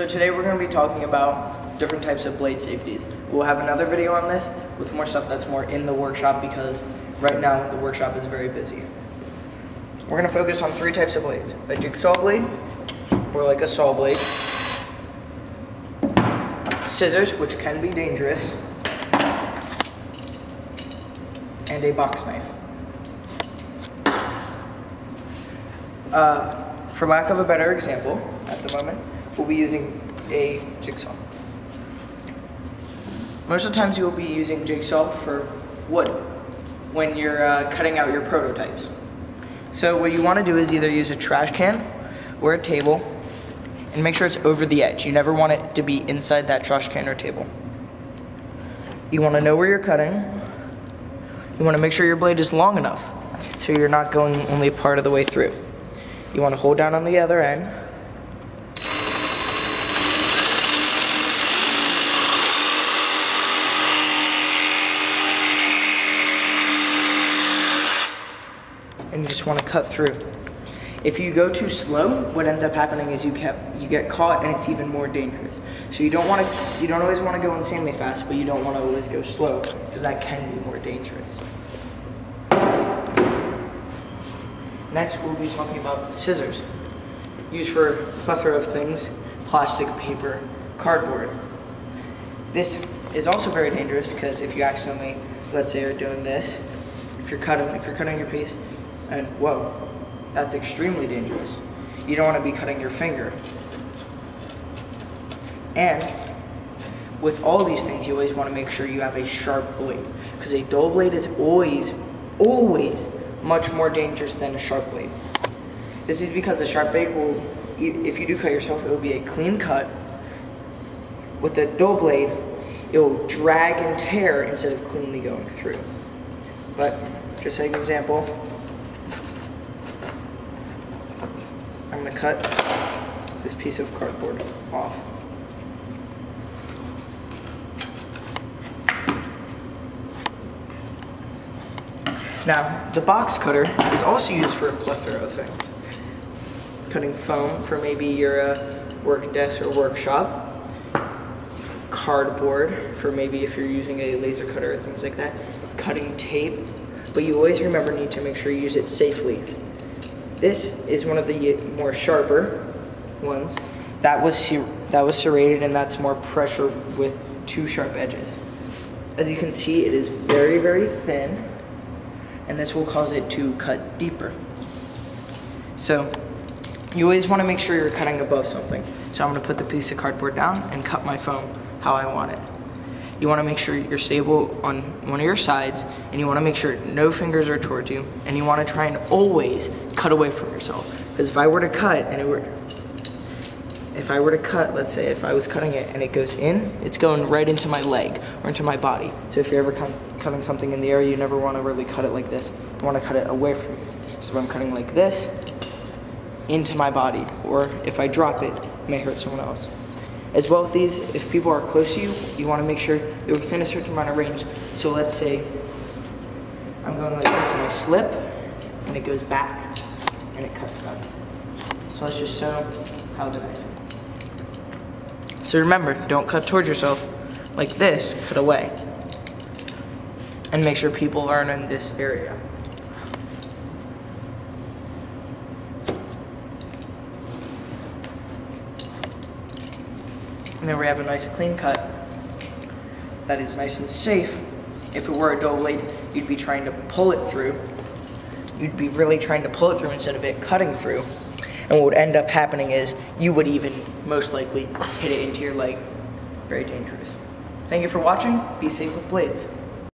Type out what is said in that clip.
So today we're going to be talking about different types of blade safeties. We'll have another video on this with more stuff that's more in the workshop because right now the workshop is very busy. We're going to focus on three types of blades. A jigsaw blade, or like a saw blade. Scissors, which can be dangerous. And a box knife. Uh, for lack of a better example, at the moment, we'll be using a jigsaw. Most of the times you will be using jigsaw for wood when you're uh, cutting out your prototypes. So what you want to do is either use a trash can or a table and make sure it's over the edge. You never want it to be inside that trash can or table. You want to know where you're cutting. You want to make sure your blade is long enough so you're not going only part of the way through. You want to hold down on the other end. Just want to cut through. If you go too slow, what ends up happening is you get you get caught and it's even more dangerous. So you don't want to you don't always want to go insanely fast, but you don't want to always go slow because that can be more dangerous. Next, we'll be talking about scissors, used for a plethora of things, plastic, paper, cardboard. This is also very dangerous because if you accidentally, let's say you're doing this, if you're cutting, if you're cutting your piece, and whoa, that's extremely dangerous. You don't want to be cutting your finger. And with all these things, you always want to make sure you have a sharp blade because a dull blade is always, always much more dangerous than a sharp blade. This is because a sharp blade will, if you do cut yourself, it will be a clean cut. With a dull blade, it will drag and tear instead of cleanly going through. But, just an example, I'm gonna cut this piece of cardboard off. Now, the box cutter is also used for a plethora of things. Cutting foam for maybe your uh, work desk or workshop. Cardboard for maybe if you're using a laser cutter or things like that. Cutting tape, but you always remember need to make sure you use it safely. This is one of the more sharper ones. That was that was serrated and that's more pressure with two sharp edges. As you can see, it is very, very thin and this will cause it to cut deeper. So you always want to make sure you're cutting above something. So I'm going to put the piece of cardboard down and cut my foam how I want it. You want to make sure you're stable on one of your sides and you want to make sure no fingers are towards you and you want to try and always cut away from yourself. Because if I were to cut and it were, if I were to cut, let's say if I was cutting it and it goes in, it's going right into my leg or into my body. So if you're ever cutting something in the air, you never want to really cut it like this. You want to cut it away from you. So if I'm cutting like this, into my body, or if I drop it, it may hurt someone else. As well with these, if people are close to you, you want to make sure you're within a certain amount of range. So let's say I'm going like this and I slip, and it goes back, and it cuts that. So let's just show how the knife so remember, don't cut towards yourself like this, cut away. And make sure people aren't in this area. And then we have a nice clean cut that is nice and safe. If it were a dull blade, you'd be trying to pull it through. You'd be really trying to pull it through instead of it cutting through. And what would end up happening is you would even most likely hit it into your leg. Very dangerous. Thank you for watching. Be safe with blades.